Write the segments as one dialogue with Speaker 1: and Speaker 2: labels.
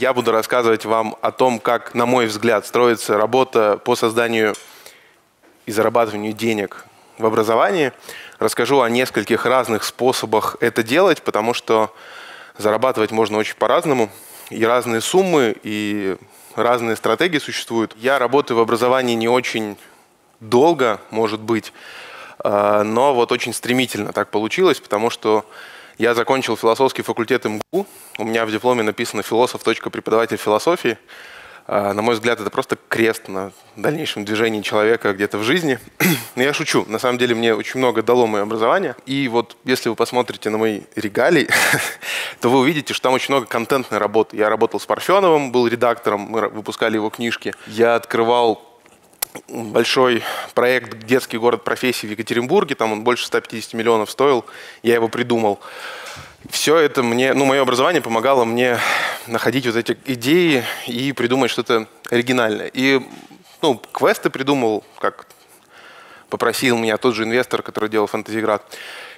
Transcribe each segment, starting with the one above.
Speaker 1: Я буду рассказывать вам о том, как, на мой взгляд, строится работа по созданию и зарабатыванию денег в образовании. Расскажу о нескольких разных способах это делать, потому что зарабатывать можно очень по-разному. И разные суммы, и разные стратегии существуют. Я работаю в образовании не очень долго, может быть, а, но вот очень стремительно так получилось, потому что я закончил философский факультет МГУ. У меня в дипломе написано «философ. Преподаватель философии». А, на мой взгляд, это просто крест на дальнейшем движении человека где-то в жизни. Но я шучу. На самом деле, мне очень много дало мое образование. И вот если вы посмотрите на мои регалии, то вы увидите, что там очень много контентной работы. Я работал с Парфеновым, был редактором, мы выпускали его книжки. Я открывал большой проект «Детский город профессий» в Екатеринбурге, там он больше 150 миллионов стоил, я его придумал. Все это мне, ну, мое образование помогало мне находить вот эти идеи и придумать что-то оригинальное. И, ну, квесты придумал, как попросил меня тот же инвестор, который делал «Фантазиград».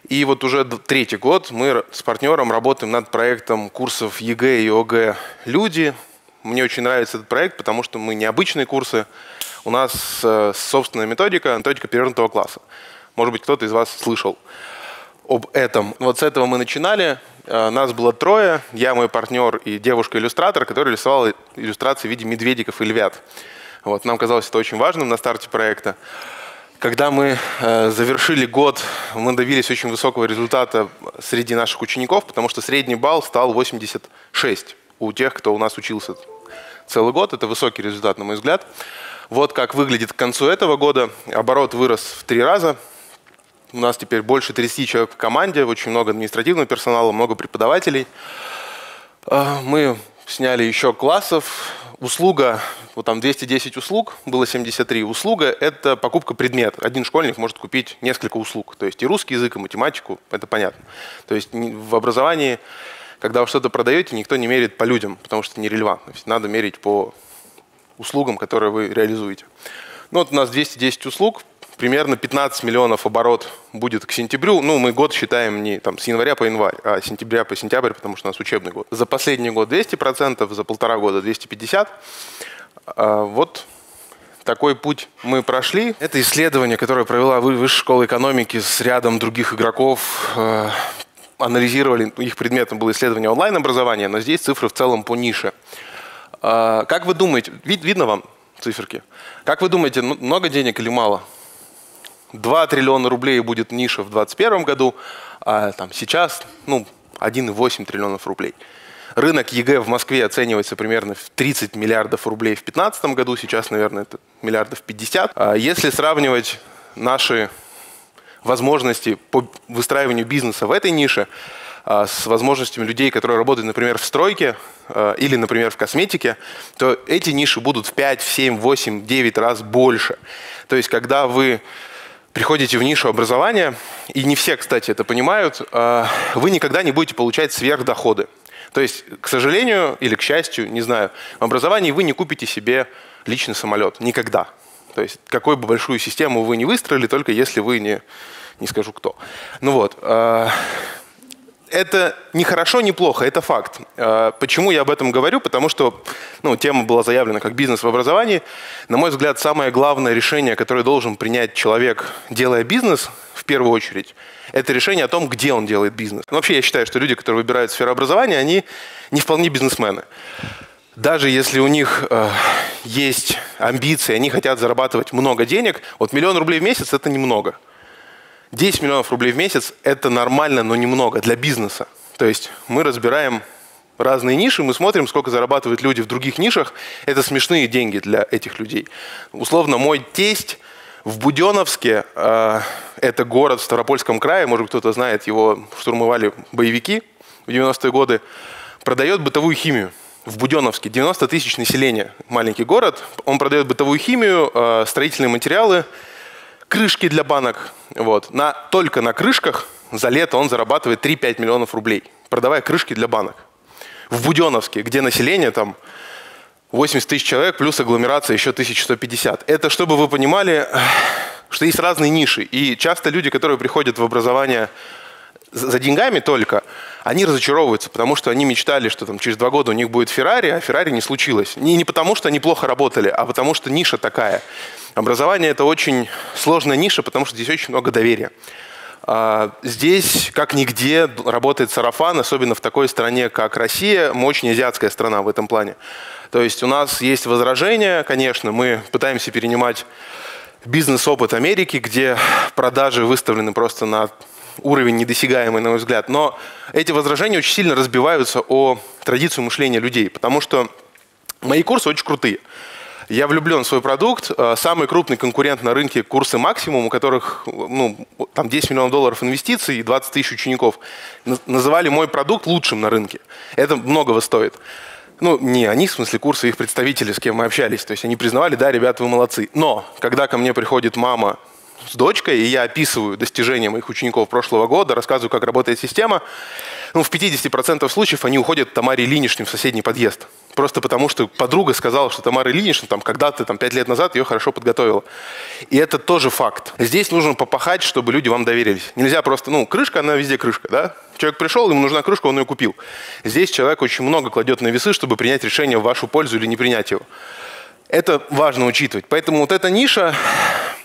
Speaker 1: И вот уже третий год мы с партнером работаем над проектом курсов ЕГЭ и ОГЭ «Люди». Мне очень нравится этот проект, потому что мы необычные курсы, у нас э, собственная методика, методика перевернутого класса. Может быть, кто-то из вас слышал об этом. Вот с этого мы начинали. Э, нас было трое. Я, мой партнер и девушка-иллюстратор, которая рисовала иллюстрации в виде медведиков и львят. Вот, нам казалось это очень важным на старте проекта. Когда мы э, завершили год, мы добились очень высокого результата среди наших учеников, потому что средний балл стал 86 у тех, кто у нас учился целый год. Это высокий результат, на мой взгляд. Вот как выглядит к концу этого года. Оборот вырос в три раза. У нас теперь больше 30 человек в команде, очень много административного персонала, много преподавателей. А, мы сняли еще классов. Услуга, вот там 210 услуг, было 73. Услуга – это покупка предмета. Один школьник может купить несколько услуг. То есть и русский язык, и математику, это понятно. То есть в образовании, когда вы что-то продаете, никто не меряет по людям, потому что это нерелевантно. Надо мерить по услугам, которые вы реализуете. Ну, вот у нас 210 услуг, примерно 15 миллионов оборот будет к сентябрю. Ну, мы год считаем не там, с января по январь, а с сентября по сентябрь, потому что у нас учебный год. За последний год 200%, за полтора года 250%. А, вот такой путь мы прошли. Это исследование, которое провела Высшая школа экономики с рядом других игроков. А, анализировали, их предметом было исследование онлайн-образования, но здесь цифры в целом по нише. А, как вы думаете, вид, видно вам циферки? Как вы думаете, много денег или мало? 2 триллиона рублей будет ниша в 2021 году, а там сейчас ну, 1,8 триллионов рублей. Рынок ЕГЭ в Москве оценивается примерно в 30 миллиардов рублей в 2015 году, сейчас, наверное, это миллиардов 50. А если сравнивать наши возможности по выстраиванию бизнеса в этой нише, с возможностями людей, которые работают, например, в стройке а, или, например, в косметике, то эти ниши будут в 5, в 7, 8, 9 раз больше. То есть, когда вы приходите в нишу образования, и не все, кстати, это понимают, а, вы никогда не будете получать сверхдоходы. То есть, к сожалению или к счастью, не знаю, в образовании вы не купите себе личный самолет. Никогда. То есть, какой бы большую систему вы не выстроили, только если вы не, не скажу кто. Ну вот это не хорошо, не плохо, это факт. А, почему я об этом говорю? Потому что ну, тема была заявлена как бизнес в образовании. На мой взгляд, самое главное решение, которое должен принять человек, делая бизнес, в первую очередь, это решение о том, где он делает бизнес. Но вообще я считаю, что люди, которые выбирают сферу образования, они не вполне бизнесмены. Даже если у них э, есть амбиции, они хотят зарабатывать много денег, вот миллион рублей в месяц – это немного – 10 миллионов рублей в месяц – это нормально, но немного для бизнеса. То есть мы разбираем разные ниши, мы смотрим, сколько зарабатывают люди в других нишах. Это смешные деньги для этих людей. Условно, мой тесть в Буденовске, э, это город в Ставропольском крае, может кто-то знает, его штурмовали боевики в 90-е годы, продает бытовую химию в Буденовске. 90 тысяч населения, маленький город. Он продает бытовую химию, э, строительные материалы – крышки для банок. Вот. На, только на крышках за лето он зарабатывает 3-5 миллионов рублей, продавая крышки для банок. В Буденовске, где население там 80 тысяч человек, плюс агломерация еще 1150. Это чтобы вы понимали, что есть разные ниши. И часто люди, которые приходят в образование за деньгами только, они разочаровываются, потому что они мечтали, что там через два года у них будет Феррари, а Феррари не случилось. Не, не потому, что они плохо работали, а потому что ниша такая. Образование – это очень сложная ниша, потому что здесь очень много доверия. А, здесь, как нигде, работает сарафан, особенно в такой стране, как Россия. Очень азиатская страна в этом плане. То есть у нас есть возражения, конечно, мы пытаемся перенимать бизнес-опыт Америки, где продажи выставлены просто на уровень недосягаемый, на мой взгляд. Но эти возражения очень сильно разбиваются о традицию мышления людей, потому что мои курсы очень крутые. Я влюблен в свой продукт. Э, самый крупный конкурент на рынке курсы «Максимум», у которых ну, там 10 миллионов долларов инвестиций и 20 тысяч учеников, называли мой продукт лучшим на рынке. Это многого стоит. Ну, не они, в смысле курсы, их представители, с кем мы общались. То есть они признавали, да, ребята, вы молодцы. Но когда ко мне приходит мама с дочкой, и я описываю достижения моих учеников прошлого года, рассказываю, как работает система, ну, в 50% случаев они уходят Тамаре Ильиничне в соседний подъезд. Просто потому, что подруга сказала, что Тамара Ильинична там когда-то, там, пять лет назад ее хорошо подготовила. И это тоже факт. Здесь нужно попахать, чтобы люди вам доверились. Нельзя просто, ну, крышка, она везде крышка, да? Человек пришел, ему нужна крышка, он ее купил. Здесь человек очень много кладет на весы, чтобы принять решение в вашу пользу или не принять его. Это важно учитывать. Поэтому вот эта ниша,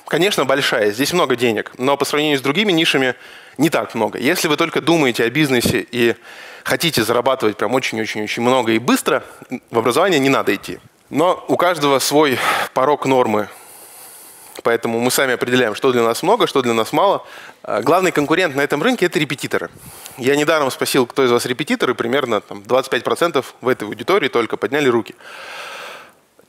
Speaker 1: конечно, большая. Здесь много денег. Но по сравнению с другими нишами не так много. Если вы только думаете о бизнесе и хотите зарабатывать прям очень-очень-очень много и быстро, в образование не надо идти. Но у каждого свой порог нормы. Поэтому мы сами определяем, что для нас много, что для нас мало. А главный конкурент на этом рынке – это репетиторы. Я недаром спросил, кто из вас репетиторы, примерно там, 25% в этой аудитории только подняли руки.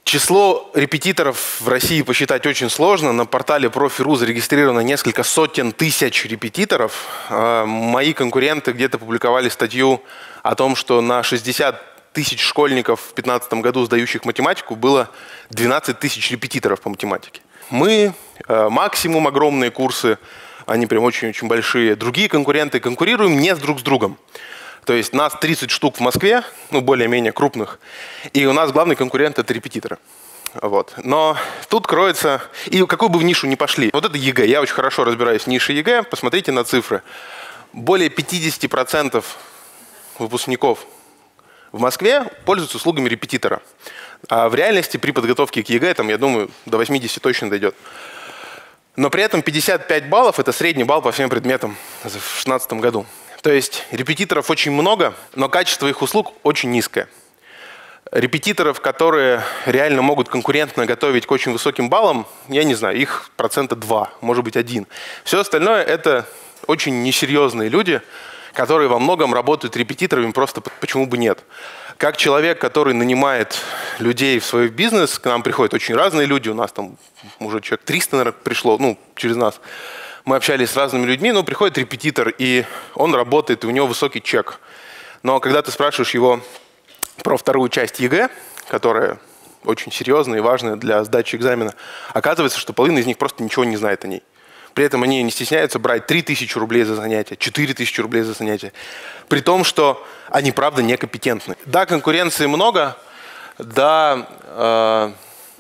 Speaker 1: Число репетиторов в России посчитать очень сложно. На портале Профи.ру зарегистрировано несколько сотен тысяч репетиторов. А, мои конкуренты где-то публиковали статью о том, что на 60 тысяч школьников в 2015 году, сдающих математику, было 12 тысяч репетиторов по математике. Мы, а, максимум огромные курсы, они прям очень-очень большие. Другие конкуренты конкурируем не друг с другом. То есть нас 30 штук в Москве, ну, более-менее крупных, и у нас главный конкурент – это репетиторы. Вот. Но тут кроется, и какую бы в нишу ни пошли, вот это ЕГЭ, я очень хорошо разбираюсь в нише ЕГЭ, посмотрите на цифры. Более 50% выпускников в Москве пользуются услугами репетитора. А в реальности при подготовке к ЕГЭ, там, я думаю, до 80 точно дойдет. Но при этом 55 баллов – это средний балл по всем предметам в 2016 году. То есть репетиторов очень много, но качество их услуг очень низкое. Репетиторов, которые реально могут конкурентно готовить к очень высоким баллам, я не знаю, их процента 2, может быть один. Все остальное это очень несерьезные люди, которые во многом работают репетиторами, просто почему бы нет. Как человек, который нанимает людей в свой бизнес, к нам приходят очень разные люди, у нас там уже человек 300, наверное, пришло, ну, через нас мы общались с разными людьми, но приходит репетитор, и он работает, и у него высокий чек. Но когда ты спрашиваешь его про вторую часть ЕГЭ, которая очень серьезная и важная для сдачи экзамена, оказывается, что половина из них просто ничего не знает о ней. При этом они не стесняются брать 3000 рублей за занятие, 4000 рублей за занятие. При том, что они, правда, некомпетентны. Да, конкуренции много, да, э,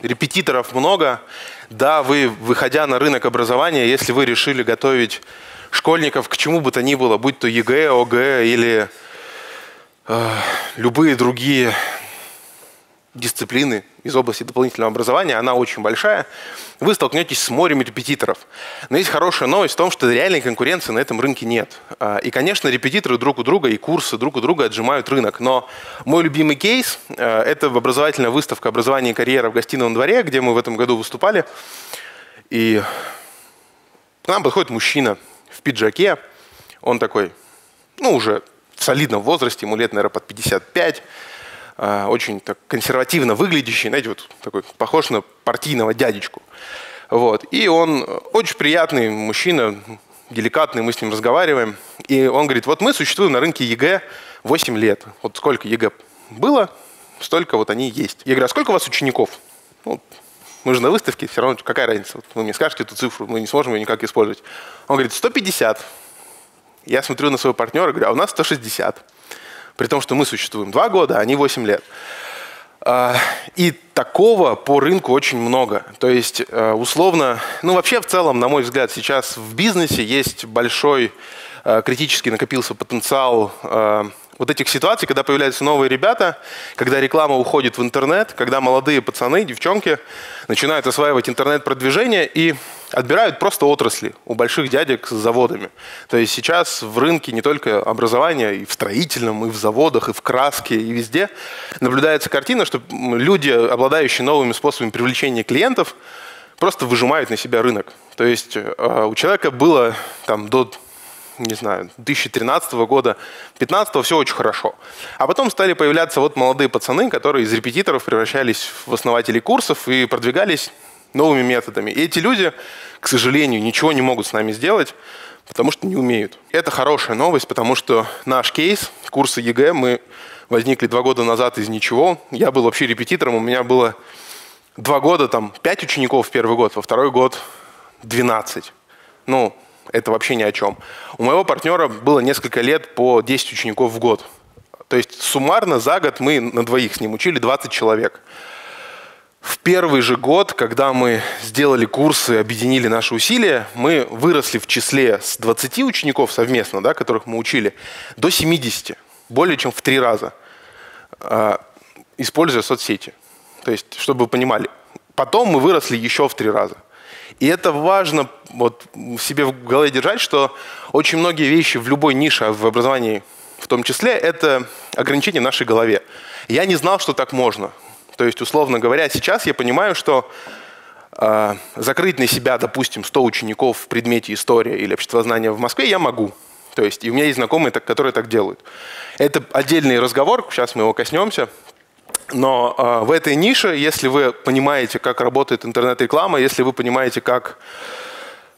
Speaker 1: репетиторов много, да, вы, выходя на рынок образования, если вы решили готовить школьников к чему бы то ни было, будь то ЕГЭ, ОГЭ или э, любые другие дисциплины из области дополнительного образования, она очень большая, вы столкнетесь с морем репетиторов. Но есть хорошая новость в том, что реальной конкуренции на этом рынке нет. А, и, конечно, репетиторы друг у друга и курсы друг у друга отжимают рынок. Но мой любимый кейс – это образовательная выставка «Образование и карьера» в гостином дворе, где мы в этом году выступали. И к нам подходит мужчина в пиджаке. Он такой, ну, уже в солидном возрасте, ему лет, наверное, под 55 а, очень так консервативно выглядящий, знаете, вот такой похож на партийного дядечку. Вот. И он очень приятный мужчина, деликатный, мы с ним разговариваем. И он говорит, вот мы существуем на рынке ЕГЭ 8 лет. Вот сколько ЕГЭ было, столько вот они есть. Я говорю, а сколько у вас учеников? Ну, мы же на выставке, все равно какая разница? Вот вы мне скажете эту цифру, мы не сможем ее никак использовать. Он говорит, 150. Я смотрю на своего партнера, говорю, а у нас 160 при том, что мы существуем два года, а они 8 лет. А, и такого по рынку очень много. То есть, э, условно, ну вообще в целом, на мой взгляд, сейчас в бизнесе есть большой э, критически накопился потенциал э, вот этих ситуаций, когда появляются новые ребята, когда реклама уходит в интернет, когда молодые пацаны, девчонки начинают осваивать интернет-продвижение и отбирают просто отрасли у больших дядек с заводами. То есть сейчас в рынке не только образования, и в строительном, и в заводах, и в краске, и везде наблюдается картина, что люди, обладающие новыми способами привлечения клиентов, просто выжимают на себя рынок. То есть э, у человека было там до не знаю, 2013 года, 2015 все очень хорошо. А потом стали появляться вот молодые пацаны, которые из репетиторов превращались в основателей курсов и продвигались новыми методами. И эти люди, к сожалению, ничего не могут с нами сделать, потому что не умеют. Это хорошая новость, потому что наш кейс, курсы ЕГЭ, мы возникли два года назад из ничего. Я был вообще репетитором, у меня было два года, там, пять учеников в первый год, во второй год 12. Ну, это вообще ни о чем. У моего партнера было несколько лет по 10 учеников в год. То есть суммарно за год мы на двоих с ним учили 20 человек. В первый же год, когда мы сделали курсы, объединили наши усилия, мы выросли в числе с 20 учеников совместно, да, которых мы учили, до 70, более чем в три раза, а, используя соцсети. То есть, чтобы вы понимали, потом мы выросли еще в три раза. И это важно вот себе в голове держать, что очень многие вещи в любой нише, а в образовании в том числе, это ограничения в нашей голове. Я не знал, что так можно. То есть, условно говоря, сейчас я понимаю, что э, закрыть на себя, допустим, 100 учеников в предмете история или обществознание в Москве я могу. То есть, и у меня есть знакомые, которые так делают. Это отдельный разговор, сейчас мы его коснемся. Но э, в этой нише, если вы понимаете, как работает интернет-реклама, если вы понимаете, как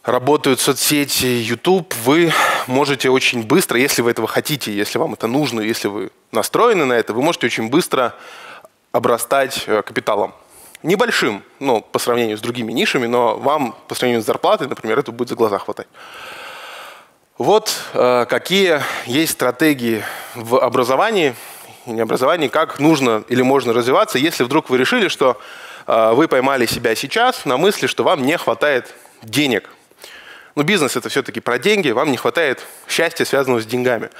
Speaker 1: работают соцсети, YouTube, вы можете очень быстро, если вы этого хотите, если вам это нужно, если вы настроены на это, вы можете очень быстро обрастать э, капиталом. Небольшим, ну, по сравнению с другими нишами, но вам по сравнению с зарплатой, например, это будет за глаза хватать. Вот э, какие есть стратегии в образовании, не образовании, как нужно или можно развиваться, если вдруг вы решили, что э, вы поймали себя сейчас на мысли, что вам не хватает денег. Но бизнес это все-таки про деньги, вам не хватает счастья, связанного с деньгами.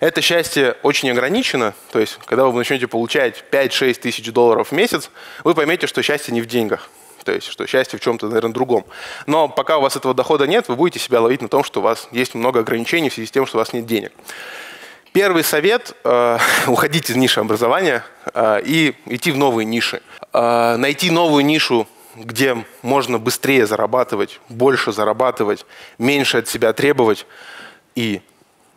Speaker 1: Это счастье очень ограничено, то есть когда вы начнете получать 5-6 тысяч долларов в месяц, вы поймете, что счастье не в деньгах. То есть, что счастье в чем-то, наверное, другом. Но пока у вас этого дохода нет, вы будете себя ловить на том, что у вас есть много ограничений в связи с тем, что у вас нет денег. Первый совет э, – уходить из ниши образования э, и идти в новые ниши. Э, найти новую нишу, где можно быстрее зарабатывать, больше зарабатывать, меньше от себя требовать и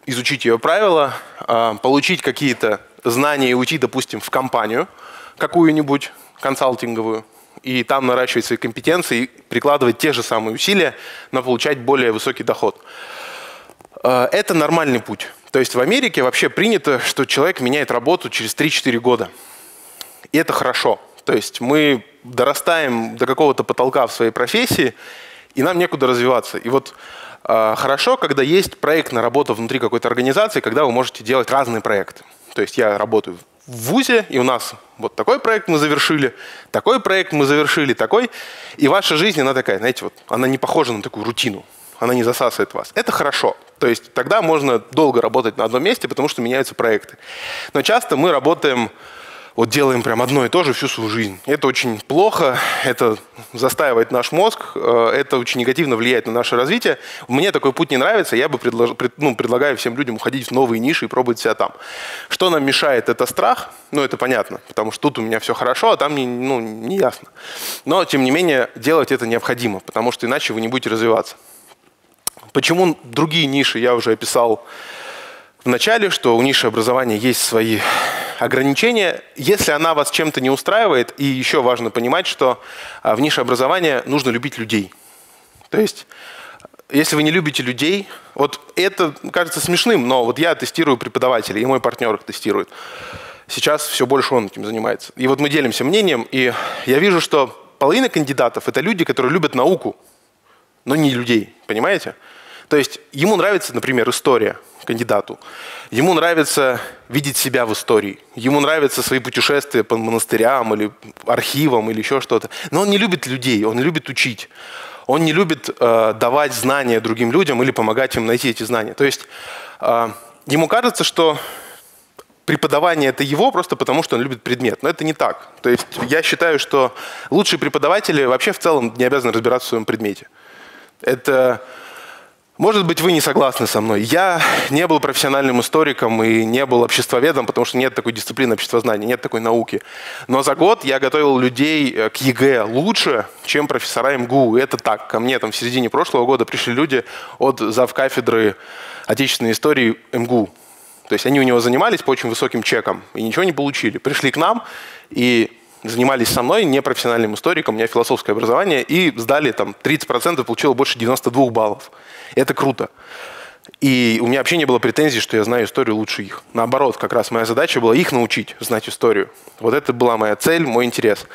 Speaker 1: изучить ее правила, э, получить какие-то знания и уйти, допустим, в компанию какую-нибудь консалтинговую, и там наращивать свои компетенции и прикладывать те же самые усилия, но получать более высокий доход. Э, это нормальный путь. То есть в Америке вообще принято, что человек меняет работу через 3-4 года. И это хорошо. То есть мы дорастаем до какого-то потолка в своей профессии, и нам некуда развиваться. И вот э, хорошо, когда есть проектная работа внутри какой-то организации, когда вы можете делать разные проекты. То есть я работаю в ВУЗе, и у нас вот такой проект мы завершили, такой проект мы завершили, такой. И ваша жизнь, она такая, знаете, вот она не похожа на такую рутину она не засасывает вас. Это хорошо. То есть тогда можно долго работать на одном месте, потому что меняются проекты. Но часто мы работаем, вот делаем прям одно и то же всю свою жизнь. Это очень плохо, это застаивает наш мозг, э, это очень негативно влияет на наше развитие. Мне такой путь не нравится, я бы предлож, ну, предлагаю всем людям уходить в новые ниши и пробовать себя там. Что нам мешает, это страх, ну это понятно, потому что тут у меня все хорошо, а там не, ну, не ясно. Но, тем не менее, делать это необходимо, потому что иначе вы не будете развиваться. Почему другие ниши я уже описал в начале, что у ниши образования есть свои ограничения. Если она вас чем-то не устраивает, и еще важно понимать, что а, в нише образования нужно любить людей. То есть, если вы не любите людей, вот это кажется смешным, но вот я тестирую преподавателей, и мой партнер их тестирует. Сейчас все больше он этим занимается. И вот мы делимся мнением, и я вижу, что половина кандидатов – это люди, которые любят науку, но не людей, понимаете? То есть ему нравится, например, история кандидату. Ему нравится видеть себя в истории. Ему нравятся свои путешествия по монастырям или архивам или еще что-то. Но он не любит людей, он любит учить. Он не любит э, давать знания другим людям или помогать им найти эти знания. То есть э, ему кажется, что преподавание это его просто потому, что он любит предмет. Но это не так. То есть я считаю, что лучшие преподаватели вообще в целом не обязаны разбираться в своем предмете. Это может быть, вы не согласны со мной. Я не был профессиональным историком и не был обществоведом, потому что нет такой дисциплины обществознания, нет такой науки. Но за год я готовил людей э, к ЕГЭ лучше, чем профессора МГУ. И это так. Ко мне там в середине прошлого года пришли люди от завкафедры отечественной истории МГУ. То есть они у него занимались по очень высоким чекам и ничего не получили. Пришли к нам и занимались со мной, не профессиональным историком, у меня философское образование, и сдали там 30%, получило больше 92 баллов. Это круто. И у меня вообще не было претензий, что я знаю историю лучше их. Наоборот, как раз моя задача была их научить знать историю. Вот это была моя цель, мой интерес.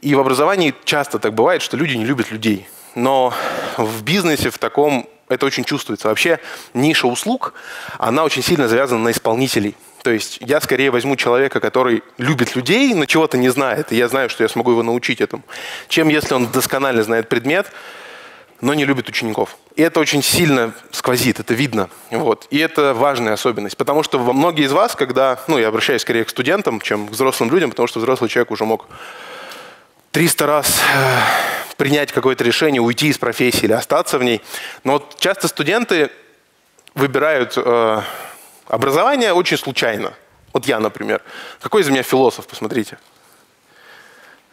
Speaker 1: И в образовании часто так бывает, что люди не любят людей. Но в бизнесе в таком это очень чувствуется. Вообще ниша услуг, она очень сильно завязана на исполнителей. То есть я скорее возьму человека, который любит людей, но чего-то не знает, и я знаю, что я смогу его научить этому, чем если он досконально знает предмет, но не любит учеников. И это очень сильно сквозит, это видно. Вот. И это важная особенность, потому что многие из вас, когда, ну, я обращаюсь скорее к студентам, чем к взрослым людям, потому что взрослый человек уже мог 300 раз э, принять какое-то решение, уйти из профессии или остаться в ней. Но вот часто студенты выбирают э, образование очень случайно. Вот я, например. Какой из меня философ, посмотрите.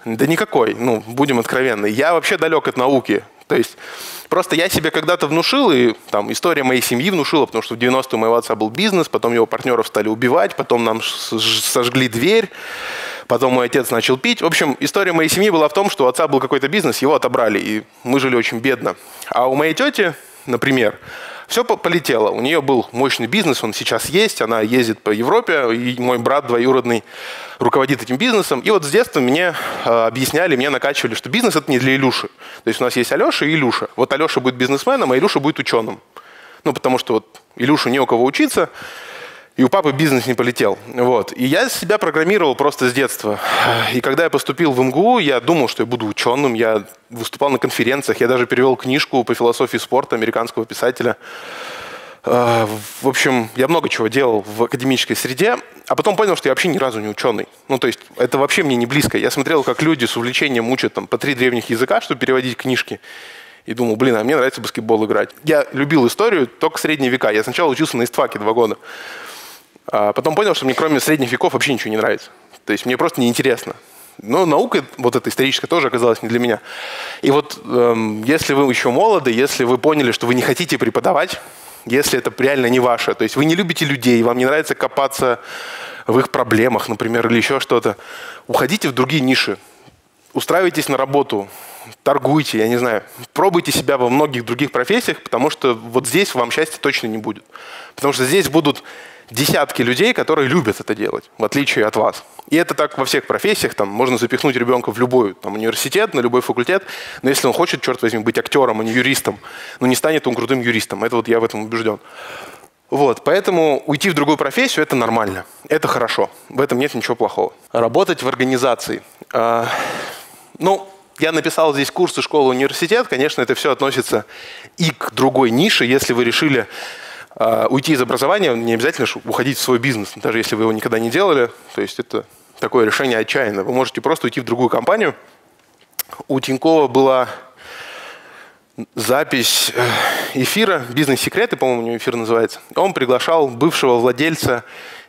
Speaker 1: Да никакой, ну, будем откровенны. Я вообще далек от науки. То есть просто я себе когда-то внушил, и там история моей семьи внушила, потому что в 90-е у моего отца был бизнес, потом его партнеров стали убивать, потом нам сожгли дверь, потом мой отец начал пить. В общем, история моей семьи была в том, что у отца был какой-то бизнес, его отобрали, и мы жили очень бедно. А у моей тети, например, все полетело. У нее был мощный бизнес, он сейчас есть, она ездит по Европе, и мой брат двоюродный руководит этим бизнесом. И вот с детства мне э, объясняли, мне накачивали, что бизнес это не для Илюши. То есть у нас есть Алеша и Илюша. Вот Алеша будет бизнесменом, а Илюша будет ученым. Ну, потому что вот Илюшу не у кого учиться, и у папы бизнес не полетел. Вот. И я себя программировал просто с детства. И когда я поступил в МГУ, я думал, что я буду ученым. Я выступал на конференциях. Я даже перевел книжку по философии спорта американского писателя. А, в общем, я много чего делал в академической среде, а потом понял, что я вообще ни разу не ученый. Ну, то есть, это вообще мне не близко. Я смотрел, как люди с увлечением учат там, по три древних языка, чтобы переводить книжки. И думал, блин, а мне нравится баскетбол играть. Я любил историю только средние века. Я сначала учился на истфаке два года. А потом понял, что мне кроме средних веков вообще ничего не нравится. То есть мне просто неинтересно. Но наука, вот эта историческая, тоже оказалась не для меня. И вот эм, если вы еще молоды, если вы поняли, что вы не хотите преподавать, если это реально не ваше, то есть вы не любите людей, вам не нравится копаться в их проблемах, например, или еще что-то, уходите в другие ниши, устраивайтесь на работу, торгуйте, я не знаю, пробуйте себя во многих других профессиях, потому что вот здесь вам счастья точно не будет. Потому что здесь будут десятки людей, которые любят это делать, в отличие от вас. И это так во всех профессиях. Там можно запихнуть ребенка в любой там, университет, на любой факультет, но если он хочет, черт возьми, быть актером, а не юристом, ну не станет он крутым юристом. Это вот я в этом убежден. Вот, поэтому уйти в другую профессию – это нормально, это хорошо, в этом нет ничего плохого. Работать в организации. А, ну, я написал здесь курсы школы университет, конечно, это все относится и к другой нише, если вы решили уйти из образования, не обязательно уходить в свой бизнес, даже если вы его никогда не делали. То есть это такое решение отчаянно. Вы можете просто уйти в другую компанию. У Тинькова была запись э, эфира «Бизнес-секреты», по-моему, у него эфир называется. Он приглашал бывшего владельца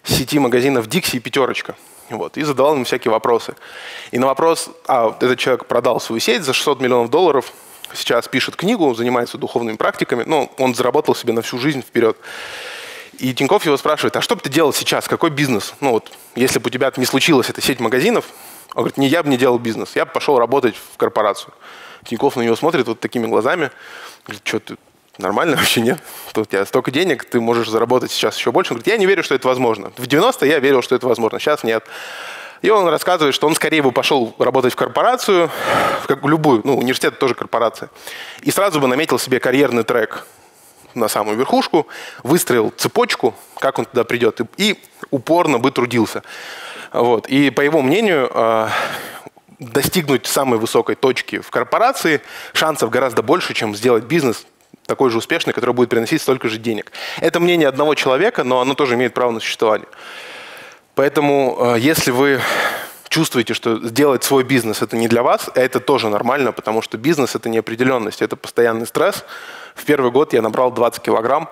Speaker 1: сети магазинов «Дикси» и «Пятерочка». Вот, и задавал ему всякие вопросы. И на вопрос, а этот человек продал свою сеть за 600 миллионов долларов – сейчас пишет книгу, занимается духовными практиками, но он заработал себе на всю жизнь вперед. И Тиньков его спрашивает, а что бы ты делал сейчас, какой бизнес? Ну вот, если бы у тебя не случилась эта сеть магазинов, он говорит, не я бы не делал бизнес, я бы пошел работать в корпорацию. Тиньков на него смотрит вот такими глазами, говорит, что ты нормально вообще нет? Тут у тебя столько денег, ты можешь заработать сейчас еще больше. Он говорит, я не верю, что это возможно. В 90-е я верил, что это возможно, сейчас нет. И он рассказывает, что он скорее бы пошел работать в корпорацию, в как, любую, ну, университет тоже корпорация, и сразу бы наметил себе карьерный трек. на самую верхушку, выстроил цепочку, как он туда придет, и, и упорно бы трудился. Вот. И по его мнению, э, достигнуть самой высокой точки в корпорации шансов гораздо больше, чем сделать бизнес такой же успешный, который будет приносить столько же денег. Это мнение одного человека, но оно тоже имеет право на существование. Поэтому, э, если вы чувствуете, что сделать свой бизнес это не для вас, это тоже нормально, потому что бизнес это неопределенность, это постоянный стресс. В первый год я набрал 20 килограмм,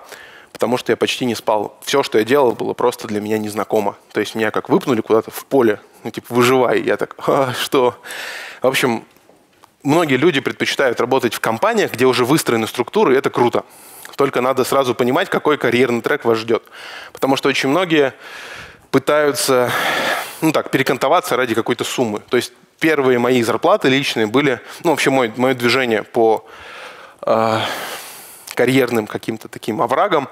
Speaker 1: потому что я почти не спал. Все, что я делал, было просто для меня незнакомо. То есть меня как выпнули куда-то в поле, ну типа выживай. Я так, а, что? В общем, многие люди предпочитают работать в компаниях, где уже выстроены структуры, и это круто. Только надо сразу понимать, какой карьерный трек вас ждет. Потому что очень многие пытаются ну так, перекантоваться ради какой-то суммы. То есть первые мои зарплаты личные были, ну вообще мой, мое движение по э, карьерным каким-то таким оврагам,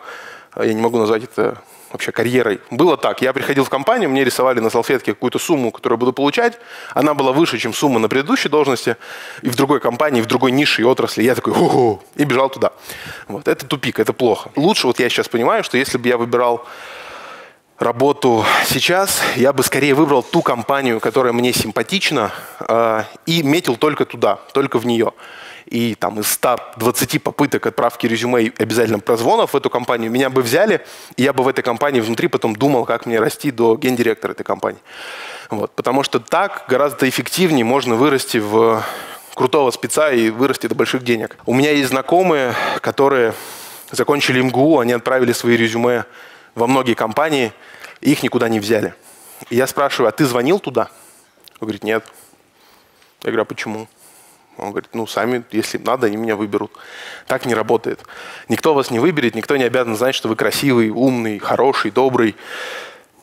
Speaker 1: я не могу назвать это вообще карьерой. Было так, я приходил в компанию, мне рисовали на салфетке какую-то сумму, которую я буду получать, она была выше, чем сумма на предыдущей должности, и в другой компании, в другой нише и отрасли. Я такой, ху и бежал туда. Вот, это тупик, это плохо. Лучше, вот я сейчас понимаю, что если бы я выбирал работу сейчас, я бы скорее выбрал ту компанию, которая мне симпатична, э, и метил только туда, только в нее. И там из 120 попыток отправки резюме и обязательно прозвонов в эту компанию меня бы взяли, и я бы в этой компании внутри потом думал, как мне расти до гендиректора этой компании. Вот, потому что так гораздо эффективнее можно вырасти в крутого спеца и вырасти до больших денег. У меня есть знакомые, которые закончили МГУ, они отправили свои резюме во многие компании, их никуда не взяли. И я спрашиваю, а ты звонил туда? Он говорит, нет. Я говорю, а почему? Он говорит, ну, сами, если надо, они меня выберут. Так не работает. Никто вас не выберет, никто не обязан знать, что вы красивый, умный, хороший, добрый.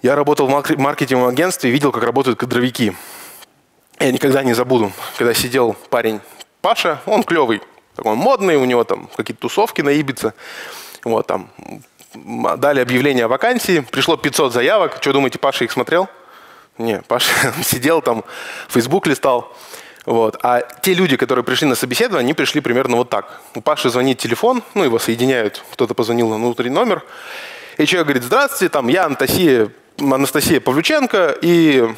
Speaker 1: Я работал в маркетинговом агентстве и видел, как работают кадровики. Я никогда не забуду, когда сидел парень Паша, он клевый, такой модный, у него там какие-то тусовки на. Вот там дали объявление о вакансии, пришло 500 заявок. Что думаете, Паша их смотрел? Не, Паша сидел там, Facebook листал. Вот. А те люди, которые пришли на собеседование, они пришли примерно вот так. У Паши звонит телефон, ну, его соединяют, кто-то позвонил на внутренний номер. И человек говорит, здравствуйте, там, я Анастасия, Анастасия Павлюченко, и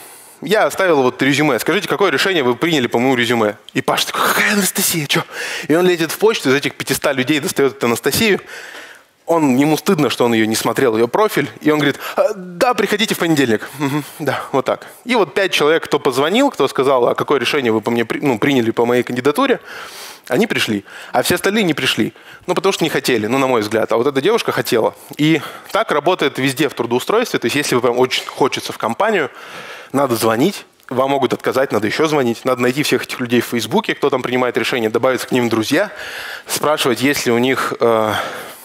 Speaker 1: я оставил вот резюме. Скажите, какое решение вы приняли по моему резюме? И Паша такой, какая Анастасия, что? И он летит в почту, из этих 500 людей достает эту Анастасию, он, ему стыдно, что он ее не смотрел, ее профиль, и он говорит, «А, да, приходите в понедельник. Угу, да, вот так. И вот пять человек, кто позвонил, кто сказал, а какое решение вы по мне ну, приняли по моей кандидатуре, они пришли. А все остальные не пришли. Ну, потому что не хотели, ну, на мой взгляд. А вот эта девушка хотела. И так работает везде в трудоустройстве. То есть, если прям очень хочется в компанию, надо звонить, вам могут отказать, надо еще звонить. Надо найти всех этих людей в Фейсбуке, кто там принимает решение, добавиться к ним друзья, спрашивать, есть ли у них э,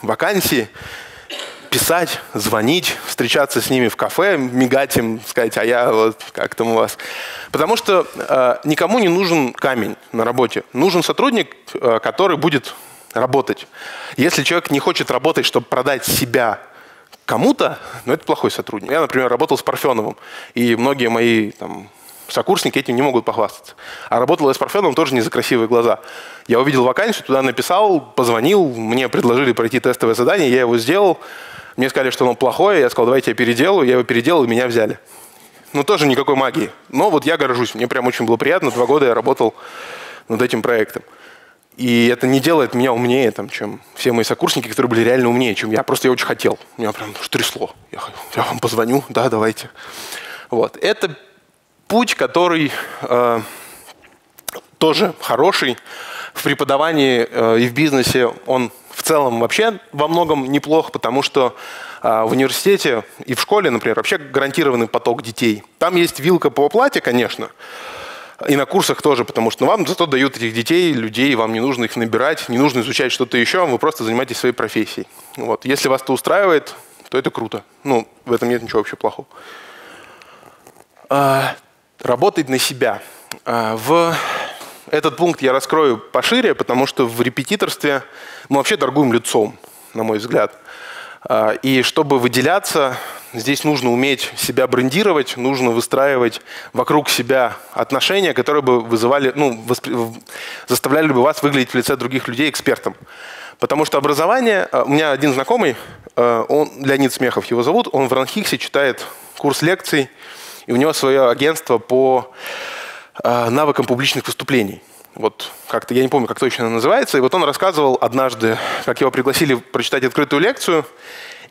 Speaker 1: вакансии, писать, звонить, встречаться с ними в кафе, мигать им, сказать, а я вот как там у вас. Потому что э, никому не нужен камень на работе. Нужен сотрудник, э, который будет работать. Если человек не хочет работать, чтобы продать себя кому-то, ну это плохой сотрудник. Я, например, работал с Парфеновым, и многие мои там, сокурсники этим не могут похвастаться. А работал я с Парфеновым тоже не за красивые глаза. Я увидел вакансию, туда написал, позвонил, мне предложили пройти тестовое задание, я его сделал. Мне сказали, что оно плохое, я сказал, давайте я переделаю, я его переделал, и меня взяли. Ну, тоже никакой магии. Но вот я горжусь, мне прям очень было приятно, два года я работал над этим проектом. И это не делает меня умнее, там, чем все мои сокурсники, которые были реально умнее, чем я. Просто я очень хотел. Меня прям трясло. Я, я вам позвоню, да, давайте. Вот. Это путь, который э, тоже хороший. В преподавании э, и в бизнесе он в целом вообще во многом неплох, потому что э, в университете и в школе, например, вообще гарантированный поток детей. Там есть вилка по оплате, конечно, и на курсах тоже, потому что ну, вам зато дают этих детей, людей, вам не нужно их набирать, не нужно изучать что-то еще, вы просто занимаетесь своей профессией. Вот. Если вас это устраивает, то это круто. Ну, в этом нет ничего вообще плохого. А, работать на себя. А, в этот пункт я раскрою пошире, потому что в репетиторстве мы вообще торгуем лицом, на мой взгляд. А, и чтобы выделяться, здесь нужно уметь себя брендировать, нужно выстраивать вокруг себя отношения, которые бы вызывали, ну, воспри... заставляли бы вас выглядеть в лице других людей экспертом. Потому что образование... Э, у меня один знакомый, он, Леонид Смехов его зовут, он в Ранхиксе читает курс лекций, и у него свое агентство по э, навыкам публичных выступлений. Вот как-то, я не помню, как точно оно называется. И вот он рассказывал однажды, как его пригласили прочитать открытую лекцию,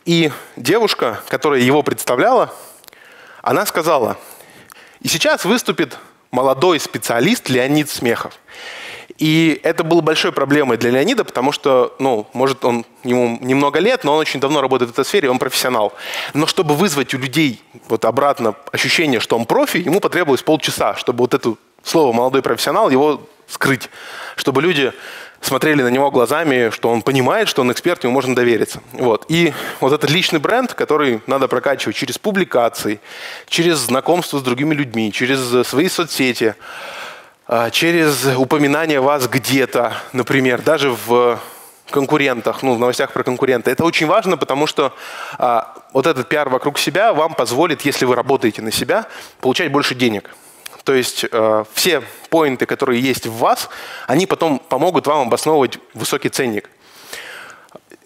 Speaker 1: и девушка, которая его представляла, она сказала, и сейчас выступит молодой специалист Леонид Смехов. И это было большой проблемой для Леонида, потому что, ну, может, он ему немного лет, но он очень давно работает в этой сфере, он профессионал. Но чтобы вызвать у людей вот обратно ощущение, что он профи, ему потребовалось полчаса, чтобы вот это слово «молодой профессионал» его скрыть, чтобы люди смотрели на него глазами, что он понимает, что он эксперт, ему можно довериться. Вот. И вот этот личный бренд, который надо прокачивать через публикации, через знакомство с другими людьми, через свои соцсети, через упоминание вас где-то, например, даже в конкурентах, ну, в новостях про конкурента. Это очень важно, потому что а, вот этот пиар вокруг себя вам позволит, если вы работаете на себя, получать больше денег. То есть э, все поинты, которые есть в вас, они потом помогут вам обосновывать высокий ценник.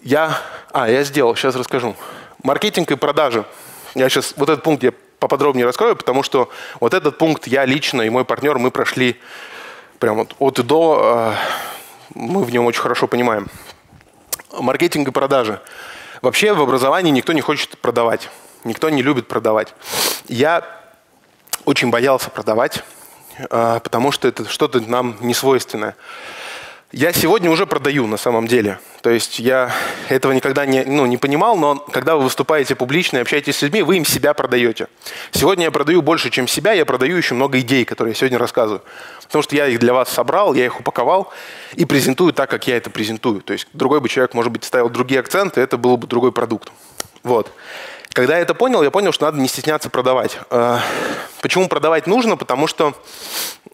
Speaker 1: Я, а, я сделал, сейчас расскажу. Маркетинг и продажи. Я сейчас вот этот пункт я поподробнее раскрою, потому что вот этот пункт я лично и мой партнер, мы прошли прям вот от и до, э, мы в нем очень хорошо понимаем. Маркетинг и продажи. Вообще в образовании никто не хочет продавать. Никто не любит продавать. Я очень боялся продавать, а, потому что это что-то нам не свойственное. Я сегодня уже продаю на самом деле. То есть я этого никогда не, ну, не понимал, но когда вы выступаете публично и общаетесь с людьми, вы им себя продаете. Сегодня я продаю больше, чем себя, я продаю еще много идей, которые я сегодня рассказываю. Потому что я их для вас собрал, я их упаковал и презентую так, как я это презентую. То есть другой бы человек, может быть, ставил другие акценты, это был бы другой продукт. Вот. Когда я это понял, я понял, что надо не стесняться продавать. Э, почему продавать нужно? Потому что,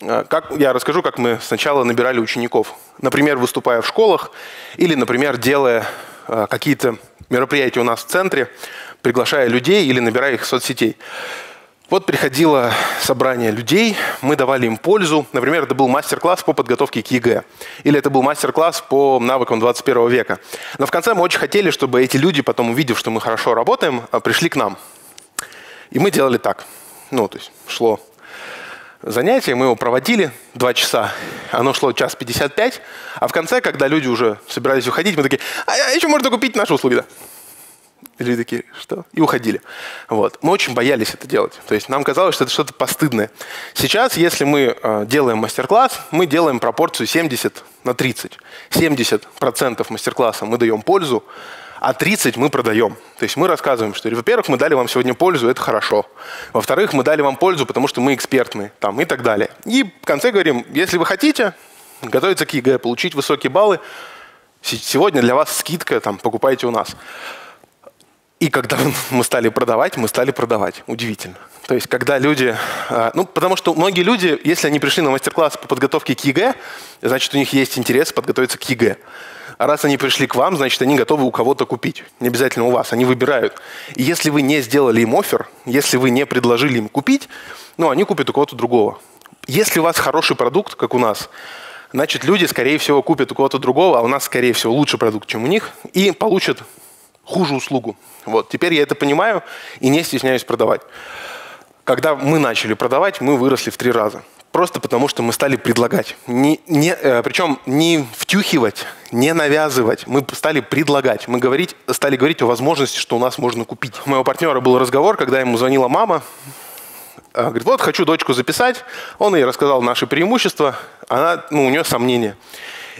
Speaker 1: э, как, я расскажу, как мы сначала набирали учеников. Например, выступая в школах или, например, делая э, какие-то мероприятия у нас в центре, приглашая людей или набирая их в соцсетей. Вот приходило собрание людей, мы давали им пользу. Например, это был мастер-класс по подготовке к ЕГЭ. Или это был мастер-класс по навыкам 21 века. Но в конце мы очень хотели, чтобы эти люди, потом увидев, что мы хорошо работаем, а, пришли к нам. И мы делали так. Ну, то есть шло занятие, мы его проводили два часа. Оно шло час 55. А в конце, когда люди уже собирались уходить, мы такие, а еще можно купить наши услуги, да? И люди такие, что? И уходили. Вот. Мы очень боялись это делать. То есть нам казалось, что это что-то постыдное. Сейчас, если мы э, делаем мастер-класс, мы делаем пропорцию 70 на 30. 70% мастер-класса мы даем пользу, а 30 мы продаем. То есть мы рассказываем, что, во-первых, мы дали вам сегодня пользу, это хорошо. Во-вторых, мы дали вам пользу, потому что мы экспертны, там, и так далее. И в конце говорим, если вы хотите готовиться к ЕГЭ, получить высокие баллы, сегодня для вас скидка, там, покупайте у нас. И когда мы стали продавать, мы стали продавать. Удивительно. То есть, когда люди... А, ну, потому что многие люди, если они пришли на мастер-класс по подготовке к ЕГЭ, значит, у них есть интерес подготовиться к ЕГЭ. А раз они пришли к вам, значит, они готовы у кого-то купить. Не обязательно у вас, они выбирают. И если вы не сделали им офер, если вы не предложили им купить, ну, они купят у кого-то другого. Если у вас хороший продукт, как у нас, значит, люди, скорее всего, купят у кого-то другого, а у нас, скорее всего, лучший продукт, чем у них, и получат хуже услугу. Вот. Теперь я это понимаю и не стесняюсь продавать. Когда мы начали продавать, мы выросли в три раза. Просто потому, что мы стали предлагать. Не, не, э, причем не втюхивать, не навязывать. Мы стали предлагать. Мы говорить, стали говорить о возможности, что у нас можно купить. У моего партнера был разговор, когда ему звонила мама. Говорит, вот хочу дочку записать. Он ей рассказал наши преимущества. Она, ну, у нее сомнения.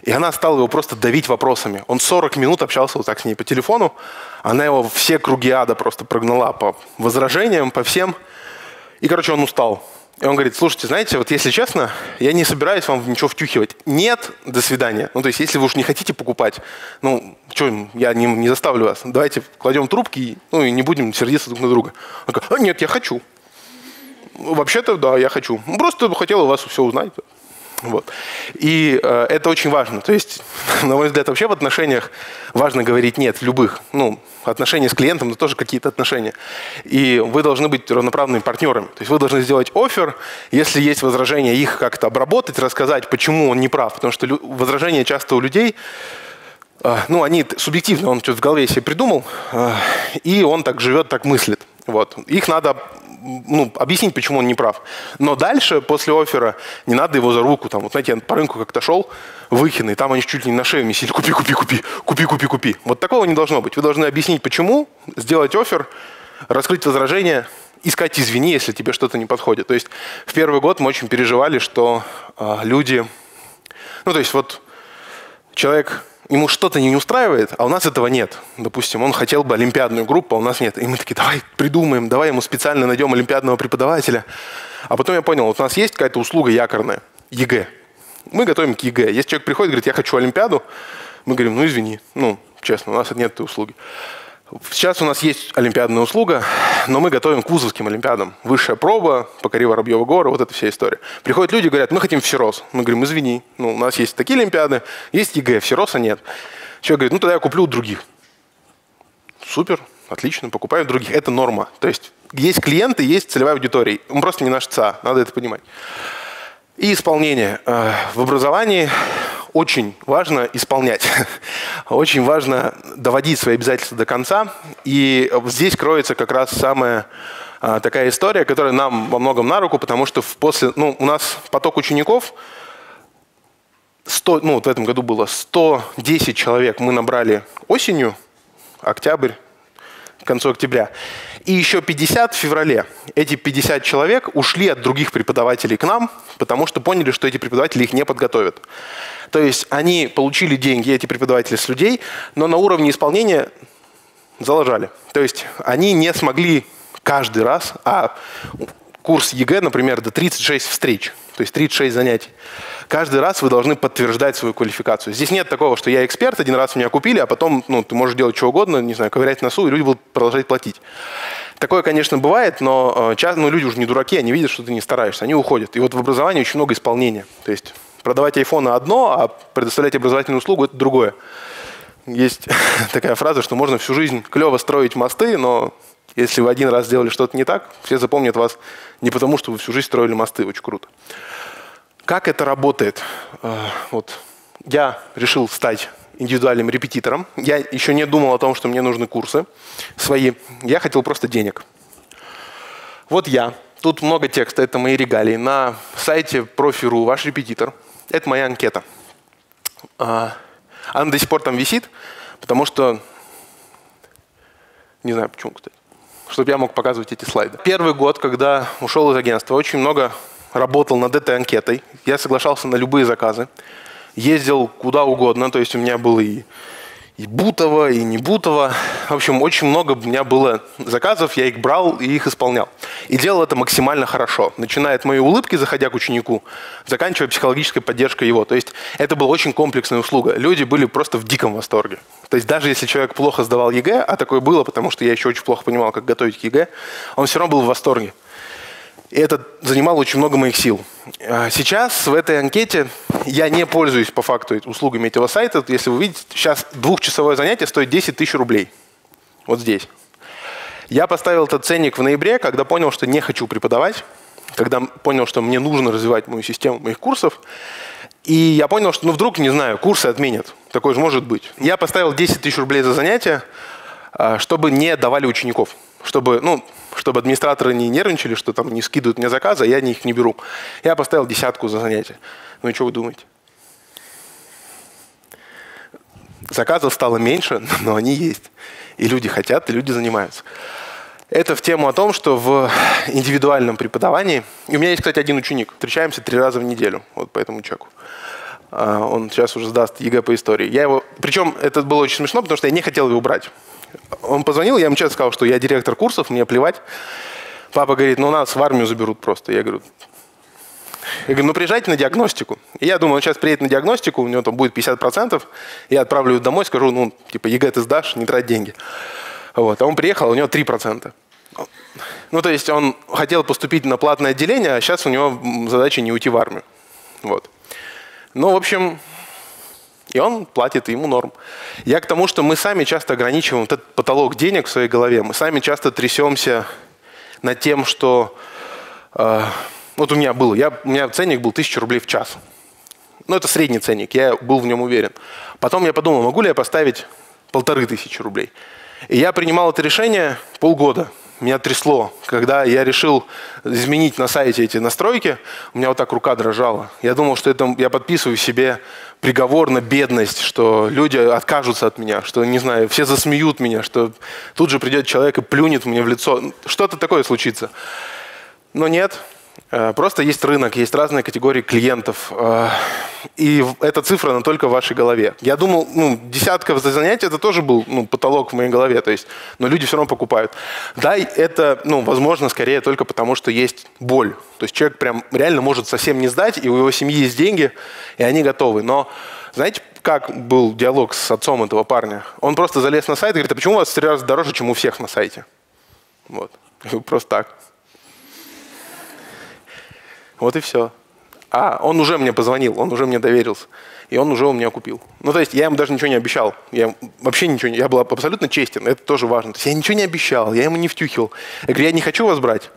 Speaker 1: И она стала его просто давить вопросами. Он 40 минут общался вот так с ней по телефону. Она его все круги ада просто прогнала по возражениям, по всем. И, короче, он устал. И он говорит, слушайте, знаете, вот если честно, я не собираюсь вам ничего втюхивать. Нет, до свидания. Ну, то есть, если вы уж не хотите покупать, ну, что, я не, не заставлю вас. Давайте кладем трубки, ну, и не будем сердиться друг на друга. Он говорит, а, нет, я хочу. Вообще-то, да, я хочу. Просто хотел у вас все узнать. Вот. И э, это очень важно. То есть, на мой взгляд, вообще в отношениях важно говорить «нет» любых. Ну, отношения с клиентом, но тоже какие-то отношения. И вы должны быть равноправными партнерами. То есть вы должны сделать офер, если есть возражения, их как-то обработать, рассказать, почему он не прав. Потому что возражения часто у людей А, ну, они субъективно, он что-то в голове себе придумал, а, и он так живет, так мыслит. Вот. Их надо ну, объяснить, почему он не прав. Но дальше, после оффера, не надо его за руку. Там, вот знаете, я по рынку как-то шел, выкины, там они чуть ли не на шею месили, купи, купи, купи, купи, купи, купи. Вот такого не должно быть. Вы должны объяснить, почему, сделать офер, раскрыть возражение, искать извини, если тебе что-то не подходит. То есть в первый год мы очень переживали, что э, люди... Ну, то есть вот человек ему что-то не устраивает, а у нас этого нет. Допустим, он хотел бы олимпиадную группу, а у нас нет. И мы такие, давай придумаем, давай ему специально найдем олимпиадного преподавателя. А потом я понял, вот у нас есть какая-то услуга якорная, ЕГЭ. Мы готовим к ЕГЭ. Если человек приходит и говорит, я хочу олимпиаду, мы говорим, ну извини, ну честно, у нас нет этой услуги. Сейчас у нас есть олимпиадная услуга, но мы готовим к вузовским олимпиадам. Высшая проба, покори Воробьёвы горы, вот эта вся история. Приходят люди говорят, мы хотим всерос. Мы говорим, извини, ну, у нас есть такие олимпиады, есть ЕГЭ, всероса нет. Человек говорит, ну тогда я куплю у других. Супер, отлично, покупай у других. Это норма. То есть есть клиенты, есть целевая аудитория. Он просто не наш ЦА, надо это понимать. И исполнение. Э, в образовании очень важно исполнять. очень важно доводить свои обязательства до конца. И здесь кроется как раз самая а, такая история, которая нам во многом на руку, потому что после, ну, у нас поток учеников 100, ну, вот в этом году было 110 человек мы набрали осенью, октябрь, к концу октября. И еще 50 в феврале. Эти 50 человек ушли от других преподавателей к нам, потому что поняли, что эти преподаватели их не подготовят. То есть они получили деньги, эти преподаватели, с людей, но на уровне исполнения залажали. То есть они не смогли каждый раз, а курс ЕГЭ, например, до 36 встреч, то есть 36 занятий. Каждый раз вы должны подтверждать свою квалификацию. Здесь нет такого, что я эксперт, один раз меня купили, а потом ну, ты можешь делать что угодно, не знаю, ковырять носу, и люди будут продолжать платить. Такое, конечно, бывает, но э, ну, люди уже не дураки, они видят, что ты не стараешься, они уходят. И вот в образовании очень много исполнения. То есть продавать айфоны одно, а предоставлять образовательную услугу – это другое. Есть такая фраза, что можно всю жизнь клево строить мосты, но если вы один раз сделали что-то не так, все запомнят вас не потому, что вы всю жизнь строили мосты. Очень круто. Как это работает? Э, вот я решил стать индивидуальным репетитором. Я еще не думал о том, что мне нужны курсы свои. Я хотел просто денег. Вот я. Тут много текста, это мои регалии. На сайте профи.ру ваш репетитор. Это моя анкета. А, она до сих пор там висит, потому что... Не знаю почему, кстати. Чтобы я мог показывать эти слайды. Первый год, когда ушел из агентства, очень много работал над этой анкетой. Я соглашался на любые заказы. Ездил куда угодно. То есть у меня было и и Бутово, и не Бутово. В общем, очень много у меня было заказов, я их брал и их исполнял. И делал это максимально хорошо. Начиная от моей улыбки, заходя к ученику, заканчивая психологической поддержкой его. То есть это была очень комплексная услуга. Люди были просто в диком восторге. То есть даже если человек плохо сдавал ЕГЭ, а такое было, потому что я еще очень плохо понимал, как готовить к ЕГЭ, он все равно был в восторге. И это занимало очень много моих сил. А сейчас в этой анкете я не пользуюсь по факту услугами этого сайта. Если вы видите, сейчас двухчасовое занятие стоит 10 тысяч рублей. Вот здесь. Я поставил этот ценник в ноябре, когда понял, что не хочу преподавать, когда понял, что мне нужно развивать мою систему моих курсов. И я понял, что ну вдруг, не знаю, курсы отменят. Такое же может быть. Я поставил 10 тысяч рублей за занятие, чтобы не давали учеников. Чтобы, ну, чтобы администраторы не нервничали, что там не скидывают мне заказы, а я их не беру. Я поставил десятку за занятие. Ну и что вы думаете? Заказов стало меньше, но они есть. И люди хотят, и люди занимаются. Это в тему о том, что в индивидуальном преподавании... И у меня есть, кстати, один ученик. Встречаемся три раза в неделю вот по этому человеку. А, он сейчас уже сдаст ЕГЭ по истории. Я его... Причем это было очень смешно, потому что я не хотел его брать. Он позвонил, я ему честно сказал, что я директор курсов, мне плевать. Папа говорит, ну нас в армию заберут просто. Я говорю, я говорю, ну приезжайте на диагностику. И я думаю, он сейчас приедет на диагностику, у него там будет 50%, я отправлю его домой, скажу, ну, типа, ЕГЭ ты сдашь, не трать деньги. Вот. А он приехал, у него 3%. Ну, то есть он хотел поступить на платное отделение, а сейчас у него задача не уйти в армию. Вот. Ну, в общем, и он платит, ему норм. Я к тому, что мы сами часто ограничиваем этот потолок денег в своей голове. Мы сами часто трясемся над тем, что... Э, вот у меня было, я, у меня ценник был 1000 рублей в час. Ну, это средний ценник, я был в нем уверен. Потом я подумал, могу ли я поставить полторы тысячи рублей. И я принимал это решение полгода меня трясло. Когда я решил изменить на сайте эти настройки, у меня вот так рука дрожала. Я думал, что это я подписываю себе приговор на бедность, что люди откажутся от меня, что, не знаю, все засмеют меня, что тут же придет человек и плюнет мне в лицо. Что-то такое случится. Но нет, просто есть рынок, есть разные категории клиентов. Э, и эта цифра, она только в вашей голове. Я думал, ну, десятка за занятие, это тоже был ну, потолок в моей голове. То есть, но люди все равно покупают. Да, это, ну, возможно, скорее только потому, что есть боль. То есть человек прям реально может совсем не сдать, и у его семьи есть деньги, и они готовы. Но знаете, как был диалог с отцом этого парня? Он просто залез на сайт и говорит, а почему у вас в три раза дороже, чем у всех на сайте? Вот. Просто так. Вот и все. А он уже мне позвонил, он уже мне доверился. И он уже у меня купил. Ну, то есть я ему даже ничего не обещал. Я вообще ничего не... Я был абсолютно честен. Это тоже важно. То есть я ничего не обещал, я ему не втюхил. Я говорю, я не хочу вас брать.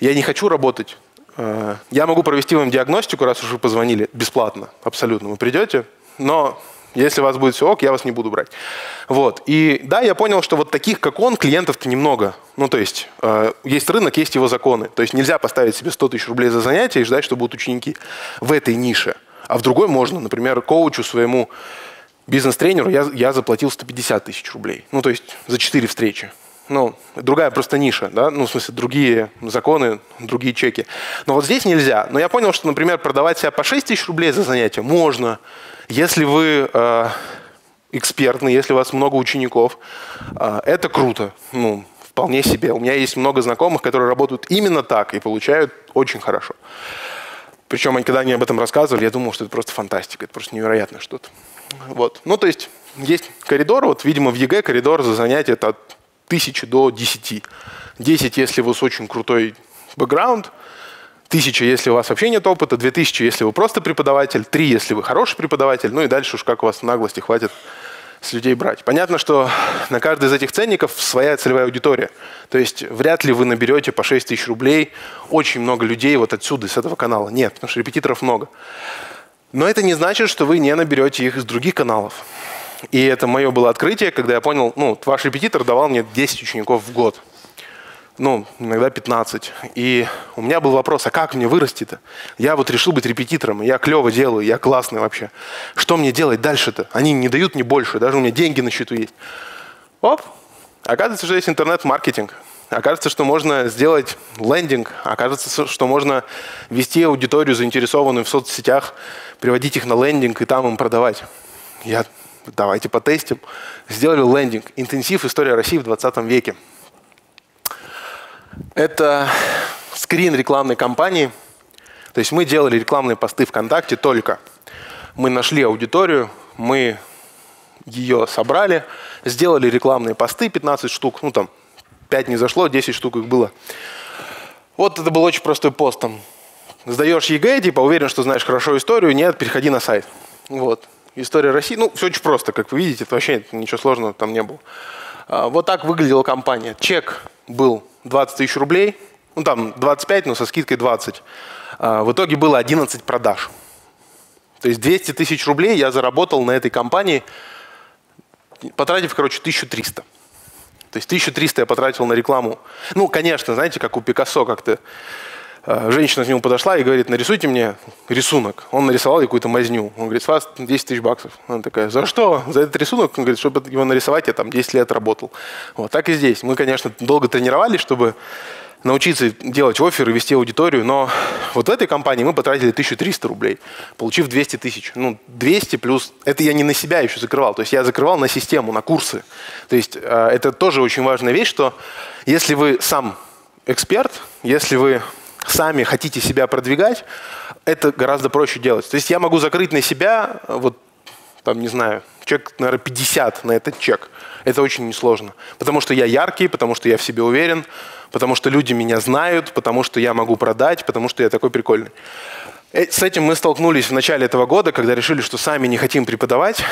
Speaker 1: Я не хочу работать. Э, я могу провести вам диагностику, раз уж вы позвонили, бесплатно, абсолютно. Вы придете, но если у вас будет все ок, я вас не буду брать. Вот. И да, я понял, что вот таких, как он, клиентов-то немного. Ну, то есть, э, есть рынок, есть его законы. То есть нельзя поставить себе 100 тысяч рублей за занятие и ждать, что будут ученики в этой нише. А в другой можно. Например, коучу своему бизнес-тренеру я, я заплатил 150 тысяч рублей. Ну, то есть за 4 встречи. Ну, другая просто ниша, да, ну, в смысле, другие законы, другие чеки. Но вот здесь нельзя. Но я понял, что, например, продавать себя по 6 тысяч рублей за занятие можно. Если вы э, экспертный, если у вас много учеников, э, это круто. Ну, вполне себе. У меня есть много знакомых, которые работают именно так и получают очень хорошо. Причем, когда они об этом рассказывали, я думал, что это просто фантастика, это просто невероятно что-то. Вот. Ну, то есть, есть коридор, вот, видимо, в ЕГЭ коридор за занятие от тысячи до десяти. Десять, если у вас очень крутой бэкграунд, Тысяча, если у вас вообще нет опыта, две тысячи, если вы просто преподаватель, три, если вы хороший преподаватель, ну и дальше уж как у вас наглости хватит с людей брать. Понятно, что на каждый из этих ценников своя целевая аудитория. То есть вряд ли вы наберете по 6 тысяч рублей очень много людей вот отсюда, из этого канала. Нет, потому что репетиторов много. Но это не значит, что вы не наберете их из других каналов. И это мое было открытие, когда я понял, ну, ваш репетитор давал мне 10 учеников в год ну, иногда 15. И у меня был вопрос, а как мне вырасти-то? Я вот решил быть репетитором, я клево делаю, я классный вообще. Что мне делать дальше-то? Они не дают мне больше, даже у меня деньги на счету есть. Оп, оказывается, что есть интернет-маркетинг. Окажется, что можно сделать лендинг. Окажется, что можно вести аудиторию, заинтересованную в соцсетях, приводить их на лендинг и там им продавать. Я, давайте потестим. Сделали лендинг. Интенсив «История России в 20 веке». Это скрин рекламной кампании. То есть мы делали рекламные посты ВКонтакте только. Мы нашли аудиторию, мы ее собрали, сделали рекламные посты, 15 штук, ну там 5 не зашло, 10 штук их было. Вот это был очень простой пост. Там, сдаешь ЕГЭ, типа уверен, что знаешь хорошо историю, нет, переходи на сайт. Вот. История России, ну, все очень просто, как вы видите, это вообще ничего сложного там не было. А, вот так выглядела кампания. Чек был 20 тысяч рублей, ну там 25, но со скидкой 20. А, в итоге было 11 продаж. То есть 200 тысяч рублей я заработал на этой компании, потратив, короче, 1300. То есть 1300 я потратил на рекламу. Ну, конечно, знаете, как у Пикассо как-то женщина к нему подошла и говорит, нарисуйте мне рисунок. Он нарисовал какую-то мазню. Он говорит, с вас 10 тысяч баксов. Она такая, за что? За этот рисунок? Он говорит, чтобы его нарисовать, я там 10 лет работал. Вот так и здесь. Мы, конечно, долго тренировались, чтобы научиться делать офер и вести аудиторию, но вот в этой компании мы потратили 1300 рублей, получив 200 тысяч. Ну, 200 плюс, это я не на себя еще закрывал, то есть я закрывал на систему, на курсы. То есть э, это тоже очень важная вещь, что если вы сам эксперт, если вы сами хотите себя продвигать, это гораздо проще делать. То есть я могу закрыть на себя, вот там, не знаю, чек, наверное, 50 на этот чек. Это очень несложно. Потому что я яркий, потому что я в себе уверен, потому что люди меня знают, потому что я могу продать, потому что я такой прикольный. Э, с этим мы столкнулись в начале этого года, когда решили, что сами не хотим преподавать,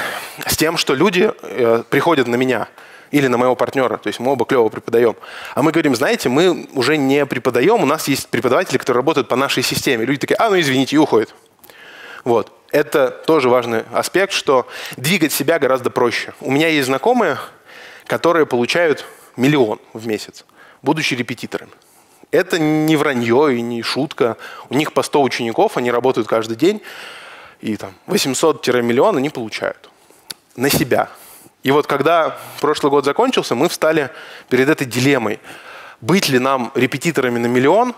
Speaker 1: с тем, что люди э, приходят на меня – или на моего партнера. То есть мы оба клево преподаем. А мы говорим, знаете, мы уже не преподаем, у нас есть преподаватели, которые работают по нашей системе. Люди такие, а, ну извините, и уходят. Вот. Это тоже важный аспект, что двигать себя гораздо проще. У меня есть знакомые, которые получают миллион в месяц, будучи репетиторами. Это не вранье и не шутка. У них по 100 учеников, они работают каждый день, и там 800-миллион они получают на себя. И вот когда прошлый год закончился, мы встали перед этой дилеммой. Быть ли нам репетиторами на миллион?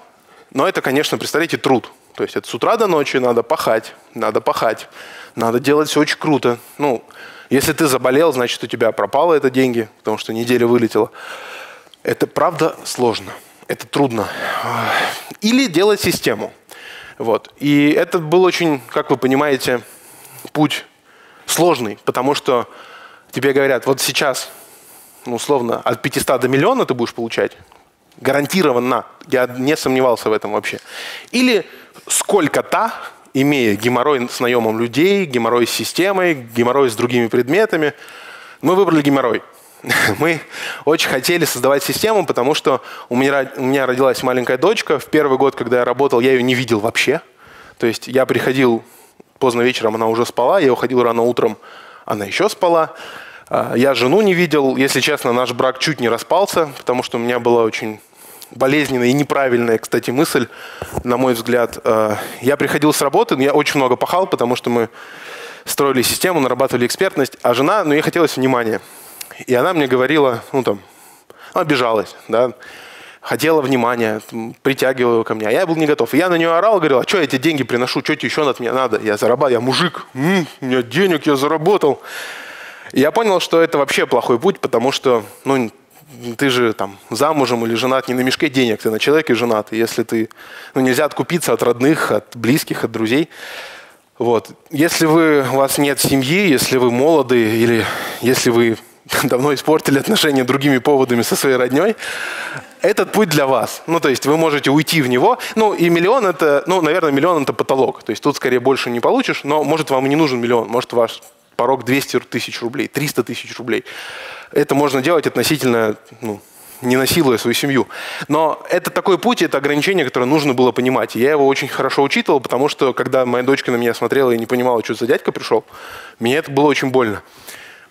Speaker 1: Но это, конечно, представляете, труд. То есть это с утра до ночи надо пахать, надо пахать, надо делать все очень круто. Ну, если ты заболел, значит, у тебя пропало это деньги, потому что неделя вылетела. Это правда сложно, это трудно. Или делать систему. Вот. И это был очень, как вы понимаете, путь сложный, потому что тебе говорят, вот сейчас, ну, условно, от 500 до миллиона ты будешь получать, гарантированно, я не сомневался в этом вообще. Или сколько-то, имея геморрой с наемом людей, геморрой с системой, геморрой с другими предметами, мы выбрали геморрой. Мы очень хотели создавать систему, потому что у меня, у меня родилась маленькая дочка. В первый год, когда я работал, я ее не видел вообще. То есть я приходил поздно вечером, она уже спала, я уходил рано утром, она еще спала. А, я жену не видел. Если честно, наш брак чуть не распался, потому что у меня была очень болезненная и неправильная, кстати, мысль, на мой взгляд. Э, я приходил с работы, но я очень много пахал, потому что мы строили систему, нарабатывали экспертность, а жена, ну, ей хотелось внимания. И она мне говорила, ну, там, обижалась, да, хотела внимания, притягивала его ко мне, а я был не готов. И я на нее орал, говорил, а что я эти деньги приношу, что тебе еще от меня надо? Я зарабатываю, я мужик, м-м, у меня денег, я заработал. И я понял, что это вообще плохой путь, потому что, ну, ты же там замужем или женат не на мешке денег, ты на человеке женат. И если ты, ну, нельзя откупиться от родных, от близких, от друзей. Вот. Если вы, у вас нет семьи, если вы молоды или если вы давно испортили отношения другими поводами со своей родней, этот путь для вас. Ну, то есть вы можете уйти в него. Ну, и миллион это, ну, наверное, миллион это потолок. То есть тут скорее больше не получишь, но может вам и не нужен миллион. Может ваш порог 200 тысяч рублей, 300 тысяч рублей. Это можно делать относительно, ну, не насилуя свою семью. Но это такой путь, это ограничение, которое нужно было понимать. И я его очень хорошо учитывал, потому что когда моя дочка на меня смотрела и не понимала, что за дядька пришел, мне это было очень больно.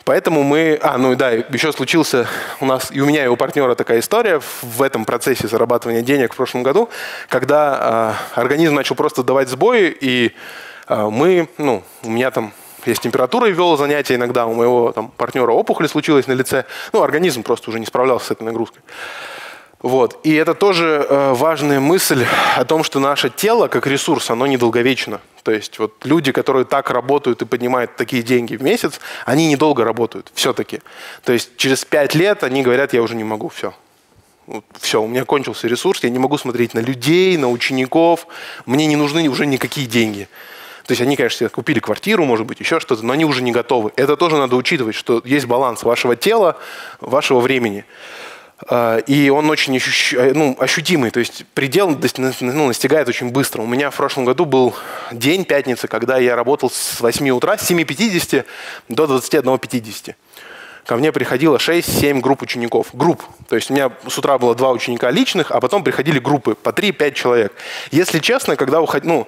Speaker 1: Поэтому мы... А, ну и да, еще случился у нас, и у меня, и у партнера такая история в этом процессе зарабатывания денег в прошлом году, когда э, организм начал просто давать сбои, и э, мы, ну, у меня там я с температурой вел занятия иногда, у моего там, партнера опухоль случилась на лице. Ну, организм просто уже не справлялся с этой нагрузкой. Вот. И это тоже э, важная мысль о том, что наше тело как ресурс, оно недолговечно. То есть вот люди, которые так работают и поднимают такие деньги в месяц, они недолго работают все-таки. То есть через пять лет они говорят, я уже не могу, все. Вот, все, у меня кончился ресурс, я не могу смотреть на людей, на учеников, мне не нужны уже никакие деньги. То есть они, конечно, купили квартиру, может быть, еще что-то, но они уже не готовы. Это тоже надо учитывать, что есть баланс вашего тела, вашего времени. А, и он очень ощущ... ну, ощутимый, то есть предел ну, настигает очень быстро. У меня в прошлом году был день, пятница, когда я работал с 8 утра, с 7.50 до 21.50. Ко мне приходило 6-7 групп учеников. Групп. То есть у меня с утра было два ученика личных, а потом приходили группы по 3-5 человек. Если честно, когда уходил, ну,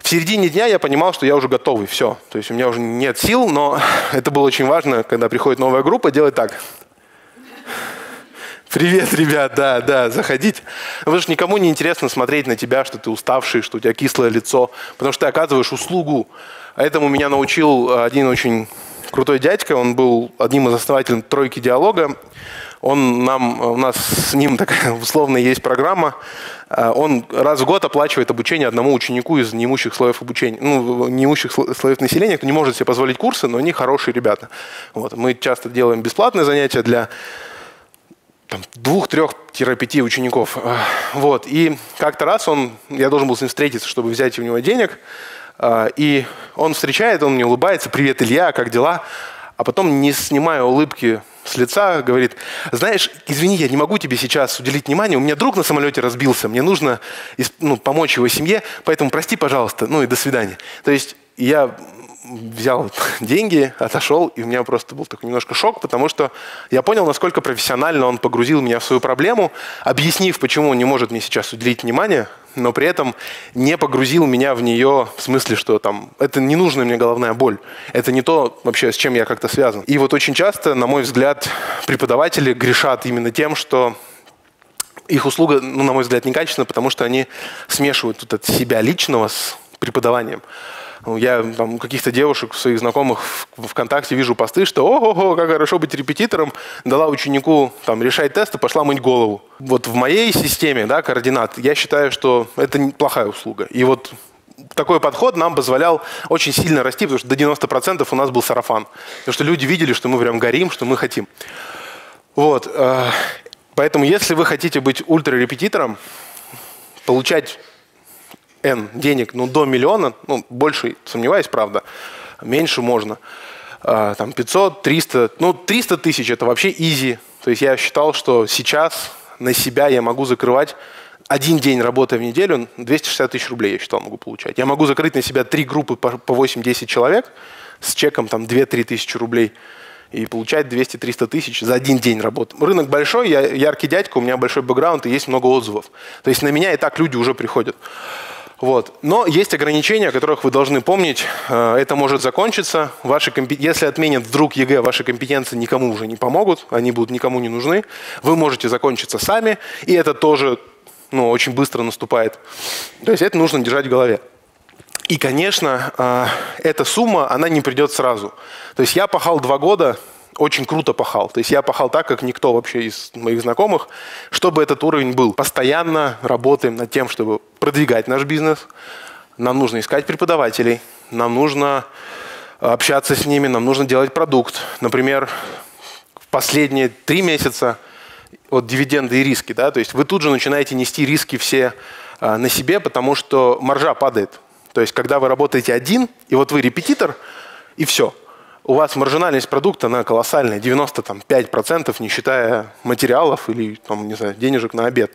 Speaker 1: в середине дня я понимал, что я уже готовый, все. То есть у меня уже нет сил, но это было очень важно, когда приходит новая группа, делать так. Привет, ребят, да, да, заходите. Потому что никому не интересно смотреть на тебя, что ты уставший, что у тебя кислое лицо, потому что ты оказываешь услугу. А этому меня научил один очень крутой дядька, он был одним из основателей тройки диалога. Он нам, у нас с ним такая условная есть программа. А, он раз в год оплачивает обучение одному ученику из неимущих слоев обучения, ну, неимущих слоев населения, кто не может себе позволить курсы, но они хорошие ребята. Вот. Мы часто делаем бесплатные занятия для двух-трех-пяти учеников. А, вот. И как-то раз он, я должен был с ним встретиться, чтобы взять у него денег. А, и он встречает, он мне улыбается, привет, Илья, как дела? А потом, не снимая улыбки с лица, говорит, знаешь, извини, я не могу тебе сейчас уделить внимание, у меня друг на самолете разбился, мне нужно ну, помочь его семье, поэтому прости, пожалуйста, ну и до свидания. То есть я взял деньги, отошел, и у меня просто был такой немножко шок, потому что я понял, насколько профессионально он погрузил меня в свою проблему, объяснив, почему он не может мне сейчас уделить внимание, но при этом не погрузил меня в нее в смысле, что там это не нужная мне головная боль. Это не то вообще, с чем я как-то связан. И вот очень часто, на мой взгляд, преподаватели грешат именно тем, что их услуга, ну, на мой взгляд, некачественна, потому что они смешивают тут от себя личного с преподаванием. Ну, я там, каких-то девушек, своих знакомых в ВКонтакте вижу посты, что «Ого, как хорошо быть репетитором», дала ученику там, решать тесты, пошла мыть голову. Вот в моей системе да, координат я считаю, что это плохая услуга. И вот такой подход нам позволял очень сильно расти, потому что до 90% у нас был сарафан. Потому что люди видели, что мы прям горим, что мы хотим. Вот. Э, поэтому если вы хотите быть ультрарепетитором, получать N денег, ну, до миллиона, ну, больше сомневаюсь, правда, меньше можно. А, там 500, 300, ну, 300 тысяч – это вообще изи. То есть я считал, что сейчас на себя я могу закрывать один день работы в неделю, 260 тысяч рублей, я считал, могу получать. Я могу закрыть на себя три группы по 8-10 человек с чеком там 2-3 тысячи рублей и получать 200-300 тысяч за один день работы. Рынок большой, я яркий дядька, у меня большой бэкграунд и есть много отзывов. То есть на меня и так люди уже приходят. Вот. Но есть ограничения, о которых вы должны помнить. Э, это может закончиться. Ваши компи... Если отменят вдруг ЕГЭ, ваши компетенции никому уже не помогут, они будут никому не нужны. Вы можете закончиться сами, и это тоже ну, очень быстро наступает. То есть это нужно держать в голове. И, конечно, э, эта сумма, она не придет сразу. То есть я пахал два года, очень круто пахал. То есть я пахал так, как никто вообще из моих знакомых, чтобы этот уровень был. Постоянно работаем над тем, чтобы продвигать наш бизнес. Нам нужно искать преподавателей, нам нужно общаться с ними, нам нужно делать продукт. Например, в последние три месяца вот дивиденды и риски, да, то есть вы тут же начинаете нести риски все а, на себе, потому что маржа падает. То есть когда вы работаете один, и вот вы репетитор, и все – у вас маржинальность продукта, она колоссальная, 95%, не считая материалов или там, не знаю, денежек на обед.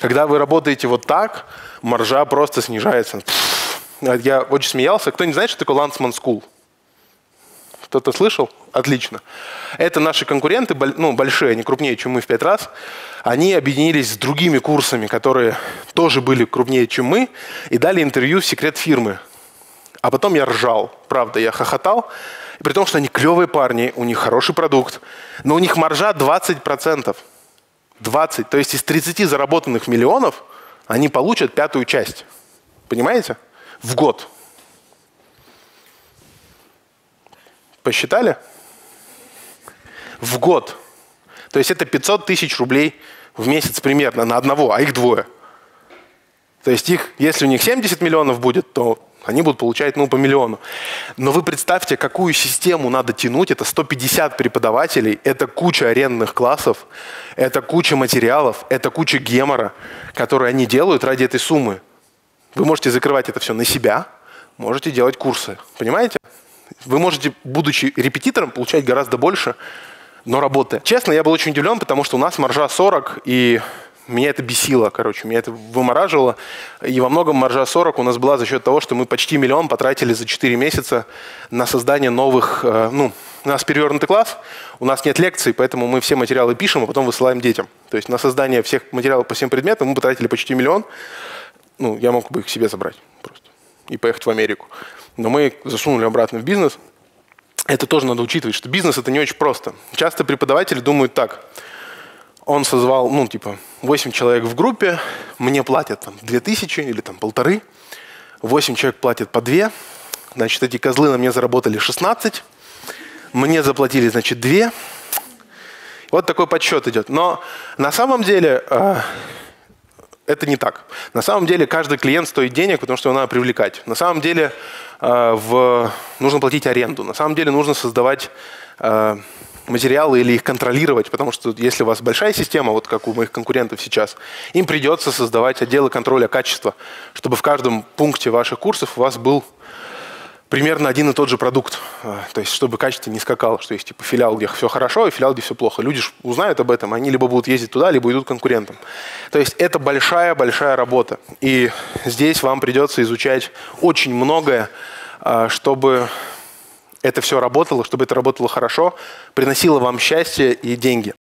Speaker 1: Когда вы работаете вот так, маржа просто снижается. Я очень смеялся. Кто не знает, что такое Landsman School? Кто-то слышал? Отлично. Это наши конкуренты, ну, большие, они крупнее, чем мы в пять раз. Они объединились с другими курсами, которые тоже были крупнее, чем мы, и дали интервью в секрет фирмы. А потом я ржал. Правда, я хохотал. И при том, что они клевые парни, у них хороший продукт, но у них маржа 20%. 20. То есть из 30 заработанных миллионов они получат пятую часть. Понимаете? В год. Посчитали? В год. То есть это 500 тысяч рублей в месяц примерно на одного, а их двое. То есть их, если у них 70 миллионов будет, то они будут получать ну, по миллиону. Но вы представьте, какую систему надо тянуть. Это 150 преподавателей, это куча арендных классов, это куча материалов, это куча гемора, которые они делают ради этой суммы. Вы можете закрывать это все на себя, можете делать курсы. Понимаете? Вы можете, будучи репетитором, получать гораздо больше, но работая. Честно, я был очень удивлен, потому что у нас маржа 40, и меня это бесило, короче, меня это вымораживало. И во многом маржа 40 у нас была за счет того, что мы почти миллион потратили за 4 месяца на создание новых, э, ну, у нас перевернутый класс, у нас нет лекций, поэтому мы все материалы пишем, а потом высылаем детям. То есть на создание всех материалов по всем предметам мы потратили почти миллион. Ну, я мог бы их себе забрать просто и поехать в Америку. Но мы засунули обратно в бизнес. Это тоже надо учитывать, что бизнес это не очень просто. Часто преподаватели думают так – он созвал, ну, типа, 8 человек в группе, мне платят там 2000 или там полторы, 8 человек платят по 2, значит, эти козлы на мне заработали 16, мне заплатили, значит, 2. Вот такой подсчет идет. Но на самом деле э, это не так. На самом деле каждый клиент стоит денег, потому что его надо привлекать. На самом деле э, в... нужно платить аренду. На самом деле нужно создавать э, материалы или их контролировать, потому что если у вас большая система, вот как у моих конкурентов сейчас, им придется создавать отделы контроля качества, чтобы в каждом пункте ваших курсов у вас был примерно один и тот же продукт. А, то есть, чтобы качество не скакало, что есть типа филиал, где все хорошо, и филиал, где все плохо. Люди узнают об этом, они либо будут ездить туда, либо идут к конкурентам. То есть, это большая-большая работа. И здесь вам придется изучать очень многое, а, чтобы это все работало, чтобы это работало хорошо, приносило вам счастье и деньги.